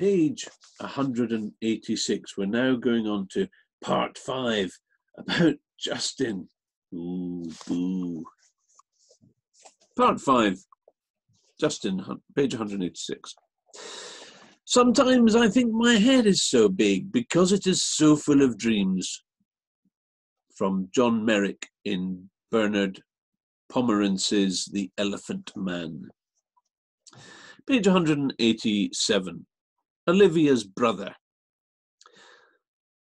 page 186. We're now going on to part five about Justin. Ooh, boo. Part five, Justin, page 186. Sometimes I think my head is so big because it is so full of dreams. From John Merrick in Bernard Pomerance's The Elephant Man. Page 187. Olivia's brother.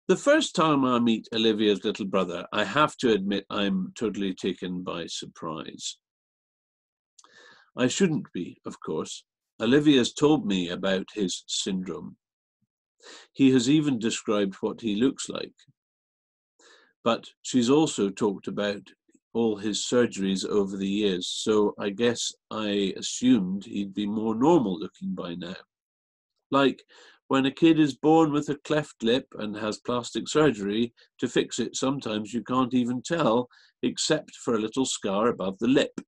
The first time I meet Olivia's little brother, I have to admit I'm totally taken by surprise. I shouldn't be, of course. Olivia's told me about his syndrome. He has even described what he looks like. But she's also talked about all his surgeries over the years, so I guess I assumed he'd be more normal looking by now. Like when a kid is born with a cleft lip and has plastic surgery to fix it, sometimes you can't even tell, except for a little scar above the lip.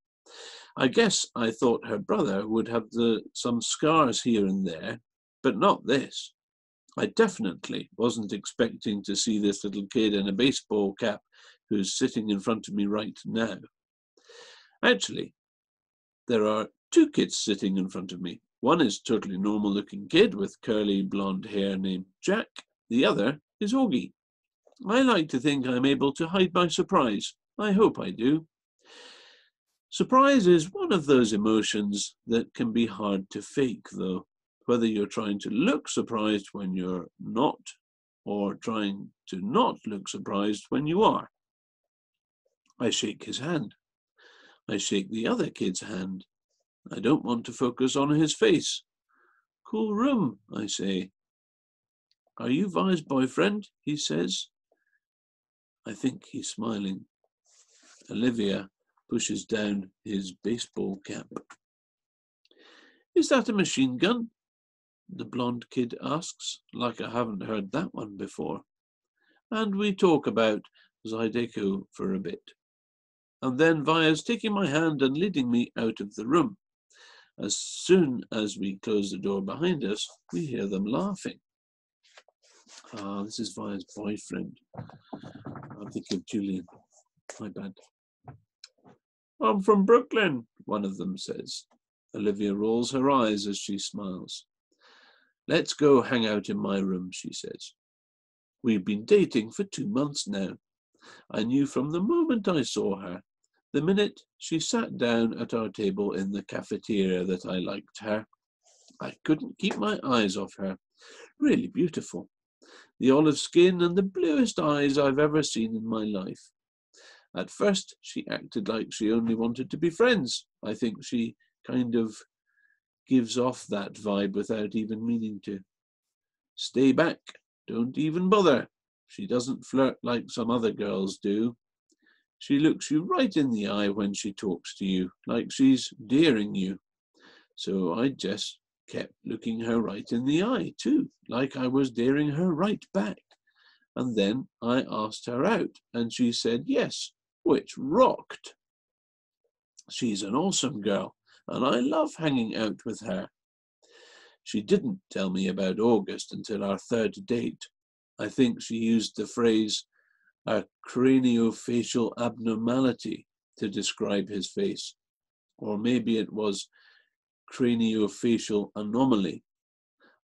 I guess I thought her brother would have the, some scars here and there, but not this. I definitely wasn't expecting to see this little kid in a baseball cap who's sitting in front of me right now. Actually, there are two kids sitting in front of me. One is totally normal looking kid with curly blonde hair named Jack. The other is Augie. I like to think I'm able to hide my surprise. I hope I do. Surprise is one of those emotions that can be hard to fake, though, whether you're trying to look surprised when you're not, or trying to not look surprised when you are. I shake his hand. I shake the other kid's hand. I don't want to focus on his face. Cool room, I say. Are you Via's boyfriend? he says. I think he's smiling. Olivia pushes down his baseball cap. Is that a machine gun? The blonde kid asks, like I haven't heard that one before. And we talk about Zydeco for a bit and then Via's taking my hand and leading me out of the room. As soon as we close the door behind us, we hear them laughing. Ah, this is Via's boyfriend. I'm thinking of Julian. My bad. I'm from Brooklyn, one of them says. Olivia rolls her eyes as she smiles. Let's go hang out in my room, she says. We've been dating for two months now. I knew from the moment I saw her, the minute she sat down at our table in the cafeteria, that I liked her. I couldn't keep my eyes off her. Really beautiful. The olive skin and the bluest eyes I've ever seen in my life. At first, she acted like she only wanted to be friends. I think she kind of gives off that vibe without even meaning to. Stay back. Don't even bother. She doesn't flirt like some other girls do. She looks you right in the eye when she talks to you, like she's daring you. So I just kept looking her right in the eye, too, like I was daring her right back. And then I asked her out, and she said yes, which rocked. She's an awesome girl, and I love hanging out with her. She didn't tell me about August until our third date. I think she used the phrase, a craniofacial abnormality to describe his face. Or maybe it was craniofacial anomaly.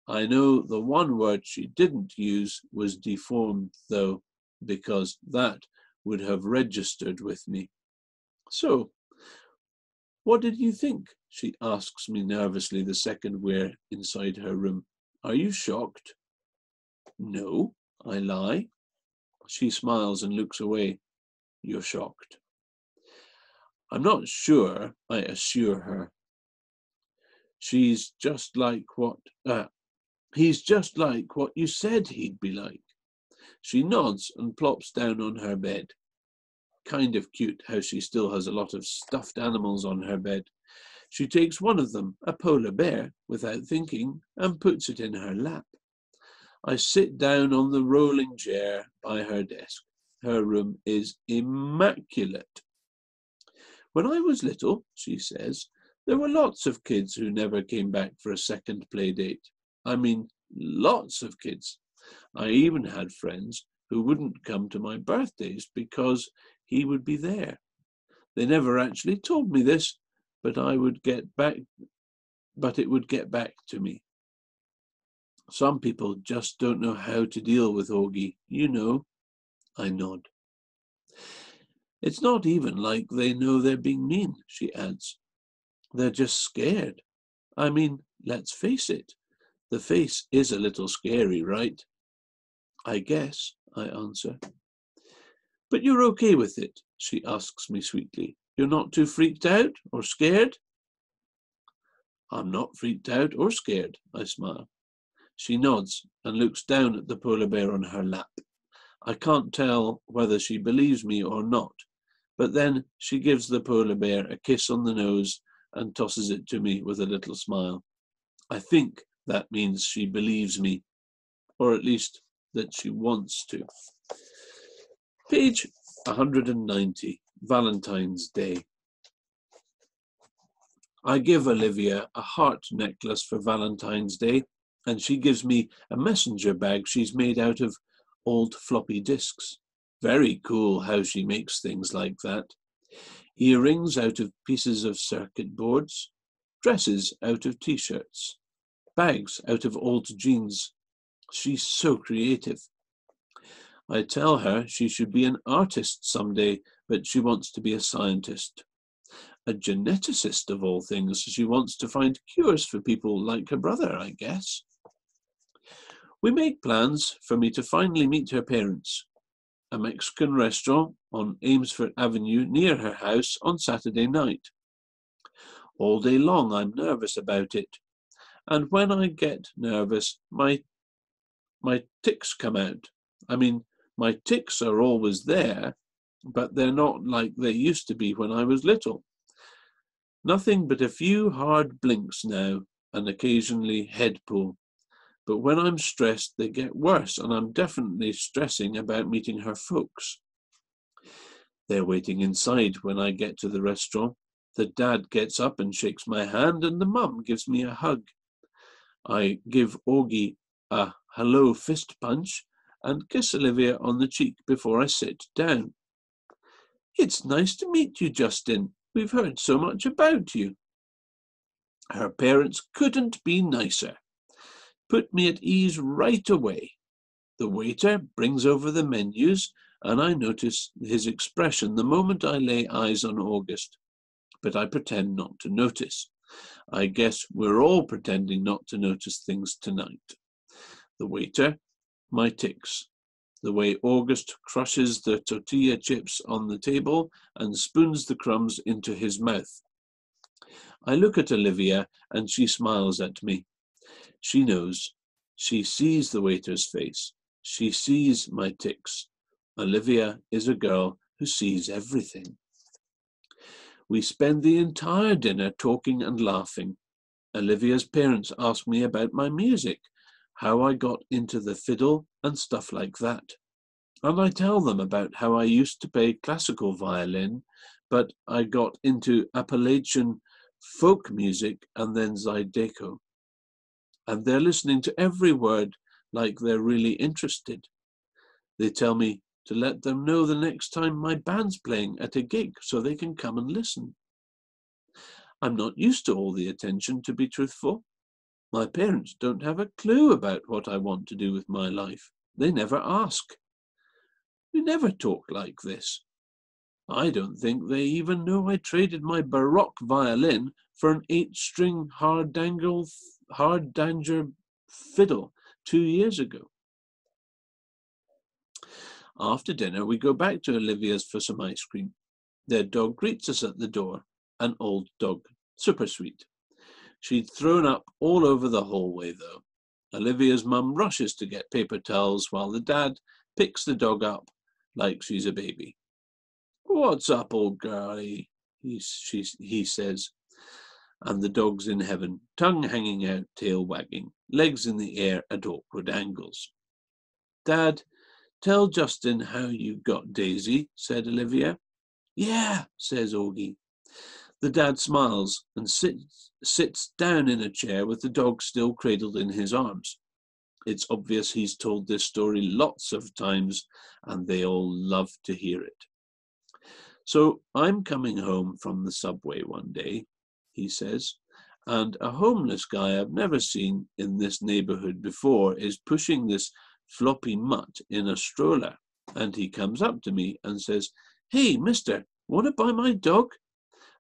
I know the one word she didn't use was deformed, though, because that would have registered with me. So, what did you think? She asks me nervously the second we're inside her room. Are you shocked? No, I lie. She smiles and looks away. You're shocked. I'm not sure, I assure her. She's just like what, uh, he's just like what you said he'd be like. She nods and plops down on her bed. Kind of cute how she still has a lot of stuffed animals on her bed. She takes one of them, a polar bear, without thinking, and puts it in her lap. I sit down on the rolling chair by her desk. Her room is immaculate. When I was little, she says, there were lots of kids who never came back for a second play date. I mean, lots of kids. I even had friends who wouldn't come to my birthdays because he would be there. They never actually told me this, but I would get back, but it would get back to me. Some people just don't know how to deal with Augie. You know. I nod. It's not even like they know they're being mean, she adds. They're just scared. I mean, let's face it. The face is a little scary, right? I guess, I answer. But you're okay with it, she asks me sweetly. You're not too freaked out or scared? I'm not freaked out or scared, I smile. She nods and looks down at the polar bear on her lap. I can't tell whether she believes me or not, but then she gives the polar bear a kiss on the nose and tosses it to me with a little smile. I think that means she believes me, or at least that she wants to. Page 190, Valentine's Day. I give Olivia a heart necklace for Valentine's Day, and she gives me a messenger bag she's made out of old floppy disks. Very cool how she makes things like that. Earrings out of pieces of circuit boards, dresses out of t shirts, bags out of old jeans. She's so creative. I tell her she should be an artist someday, but she wants to be a scientist. A geneticist of all things. She wants to find cures for people like her brother, I guess. We make plans for me to finally meet her parents. A Mexican restaurant on Amesfort Avenue near her house on Saturday night. All day long I'm nervous about it. And when I get nervous, my my tics come out. I mean, my tics are always there, but they're not like they used to be when I was little. Nothing but a few hard blinks now, and occasionally head pull. But when I'm stressed, they get worse, and I'm definitely stressing about meeting her folks. They're waiting inside when I get to the restaurant. The dad gets up and shakes my hand, and the mum gives me a hug. I give Augie a hello fist punch and kiss Olivia on the cheek before I sit down. It's nice to meet you, Justin. We've heard so much about you. Her parents couldn't be nicer put me at ease right away. The waiter brings over the menus, and I notice his expression the moment I lay eyes on August. But I pretend not to notice. I guess we're all pretending not to notice things tonight. The waiter, my tics. The way August crushes the tortilla chips on the table and spoons the crumbs into his mouth. I look at Olivia and she smiles at me. She knows. She sees the waiter's face. She sees my tics. Olivia is a girl who sees everything. We spend the entire dinner talking and laughing. Olivia's parents ask me about my music, how I got into the fiddle, and stuff like that. And I tell them about how I used to play classical violin, but I got into Appalachian folk music and then Zydeco and they're listening to every word like they're really interested. They tell me to let them know the next time my band's playing at a gig so they can come and listen. I'm not used to all the attention, to be truthful. My parents don't have a clue about what I want to do with my life. They never ask. We never talk like this. I don't think they even know I traded my Baroque violin for an eight string hard dangle Hardanger fiddle two years ago. After dinner, we go back to Olivia's for some ice cream. Their dog greets us at the door, an old dog, super sweet. She'd thrown up all over the hallway, though. Olivia's mum rushes to get paper towels while the dad picks the dog up like she's a baby. What's up, old girlie? He, she, he says, and the dog's in heaven, tongue hanging out, tail wagging, legs in the air at awkward angles. Dad, tell Justin how you got Daisy, said Olivia. Yeah, says Augie. The dad smiles and sits, sits down in a chair with the dog still cradled in his arms. It's obvious he's told this story lots of times and they all love to hear it. So I'm coming home from the subway one day, he says, and a homeless guy I've never seen in this neighborhood before is pushing this floppy mutt in a stroller. And he comes up to me and says, Hey, mister, want to buy my dog?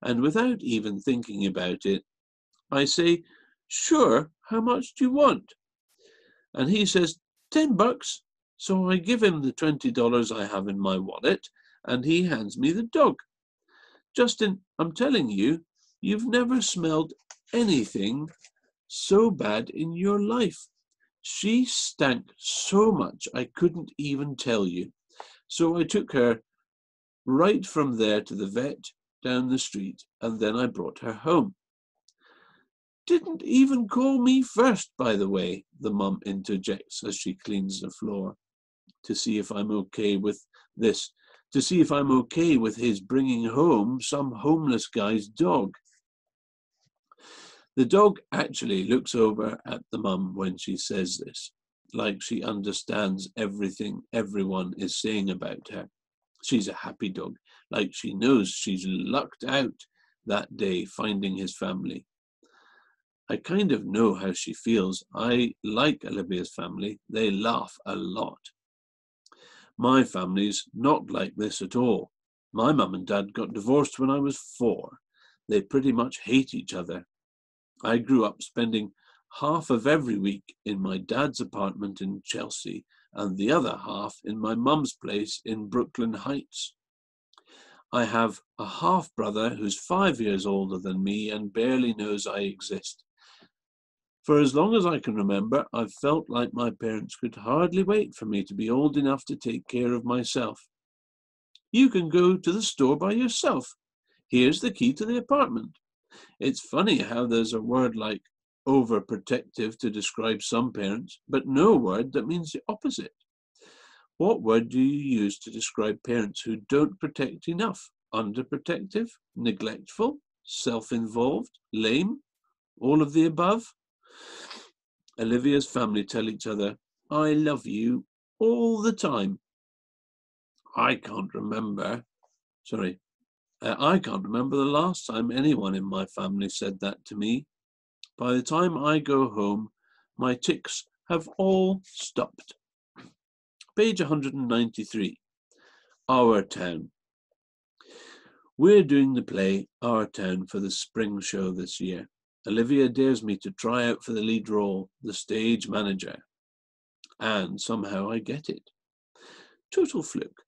And without even thinking about it, I say, Sure, how much do you want? And he says, Ten bucks. So I give him the $20 I have in my wallet, and he hands me the dog. Justin, I'm telling you, you've never smelled anything so bad in your life. She stank so much I couldn't even tell you. So I took her right from there to the vet down the street, and then I brought her home. Didn't even call me first, by the way, the mum interjects as she cleans the floor to see if I'm okay with this, to see if I'm okay with his bringing home some homeless guy's dog. The dog actually looks over at the mum when she says this, like she understands everything everyone is saying about her. She's a happy dog, like she knows she's lucked out that day finding his family. I kind of know how she feels. I like Olivia's family. They laugh a lot. My family's not like this at all. My mum and dad got divorced when I was four. They pretty much hate each other. I grew up spending half of every week in my dad's apartment in Chelsea and the other half in my mum's place in Brooklyn Heights. I have a half brother who's five years older than me and barely knows I exist. For as long as I can remember, I've felt like my parents could hardly wait for me to be old enough to take care of myself. You can go to the store by yourself. Here's the key to the apartment. It's funny how there's a word like overprotective to describe some parents, but no word that means the opposite. What word do you use to describe parents who don't protect enough? Underprotective? Neglectful? Self involved? Lame? All of the above? Olivia's family tell each other, I love you all the time. I can't remember, sorry, Uh, I can't remember the last time anyone in my family said that to me. By the time I go home, my tics have all stopped. Page 193. Our Town. We're doing the play Our Town for the spring show this year. Olivia dares me to try out for the lead role, the stage manager. And somehow I get it. Total fluke.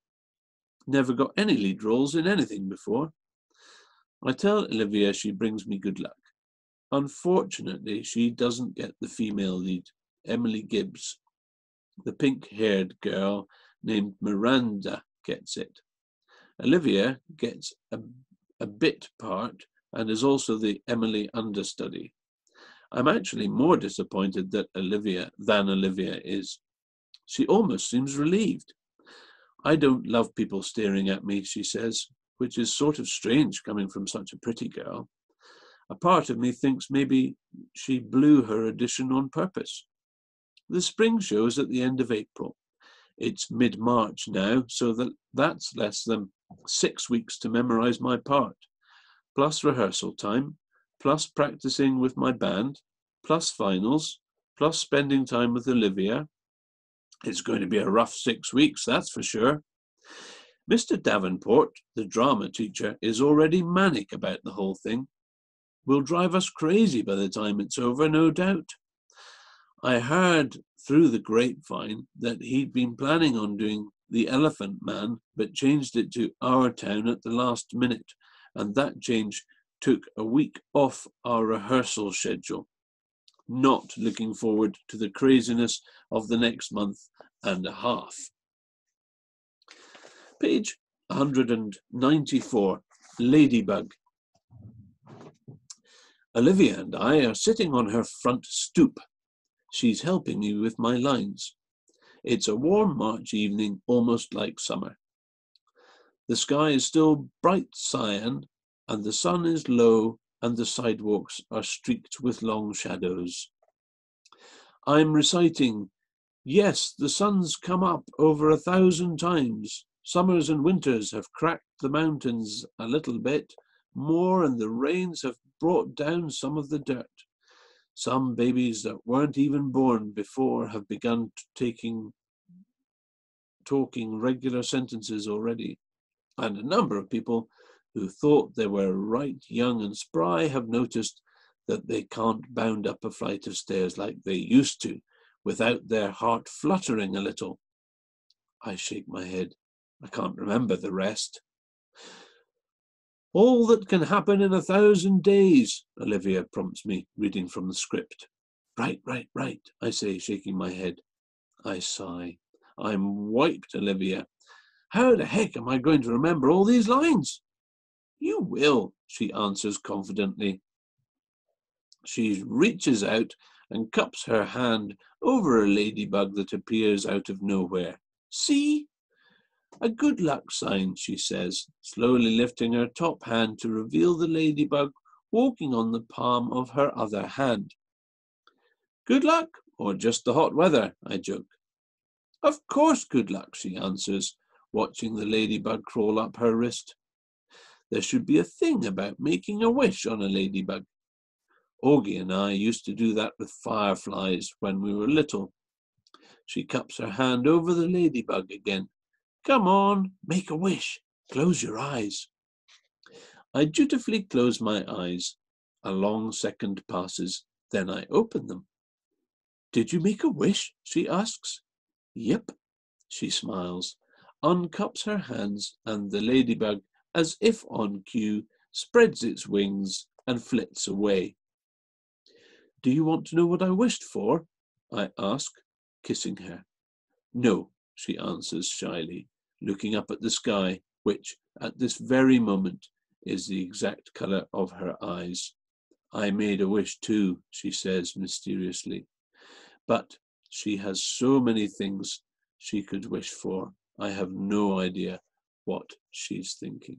Never got any lead roles in anything before. I tell Olivia she brings me good luck. Unfortunately, she doesn't get the female lead, Emily Gibbs. The pink haired girl named Miranda gets it. Olivia gets a, a bit part and is also the Emily understudy. I'm actually more disappointed that Olivia than Olivia is. She almost seems relieved. I don't love people staring at me, she says, which is sort of strange coming from such a pretty girl. A part of me thinks maybe she blew her audition on purpose. The spring show is at the end of April. It's mid March now, so that that's less than six weeks to memorize my part plus rehearsal time, plus practicing with my band, plus finals, plus spending time with Olivia. It's going to be a rough six weeks, that's for sure. Mr. Davenport, the drama teacher, is already manic about the whole thing. Will drive us crazy by the time it's over, no doubt. I heard through the grapevine that he'd been planning on doing The Elephant Man, but changed it to Our Town at the last minute and that change took a week off our rehearsal schedule. Not looking forward to the craziness of the next month and a half. Page 194 Ladybug. Olivia and I are sitting on her front stoop. She's helping me with my lines. It's a warm March evening, almost like summer. The sky is still bright cyan, and the sun is low, and the sidewalks are streaked with long shadows. I'm reciting Yes, the sun's come up over a thousand times. Summers and winters have cracked the mountains a little bit more, and the rains have brought down some of the dirt. Some babies that weren't even born before have begun taking talking regular sentences already, and a number of people who thought they were right young and spry have noticed that they can't bound up a flight of stairs like they used to without their heart fluttering a little. I shake my head. I can't remember the rest. All that can happen in a thousand days, Olivia prompts me, reading from the script. Right, right, right, I say, shaking my head. I sigh. I'm wiped, Olivia. How the heck am I going to remember all these lines? You will, she answers confidently. She reaches out and cups her hand over a ladybug that appears out of nowhere. See? A good luck sign, she says, slowly lifting her top hand to reveal the ladybug walking on the palm of her other hand. Good luck, or just the hot weather, I joke. Of course, good luck, she answers, watching the ladybug crawl up her wrist. There should be a thing about making a wish on a ladybug. Augie and I used to do that with fireflies when we were little. She cups her hand over the ladybug again. Come on, make a wish. Close your eyes. I dutifully close my eyes. A long second passes. Then I open them. Did you make a wish? she asks. Yep, she smiles, uncups her hands, and the ladybug, as if on cue, spreads its wings and flits away. Do you want to know what I wished for? I ask, kissing her. No, she answers shyly, looking up at the sky, which, at this very moment, is the exact colour of her eyes. I made a wish too, she says mysteriously. But she has so many things she could wish for. I have no idea what she's thinking.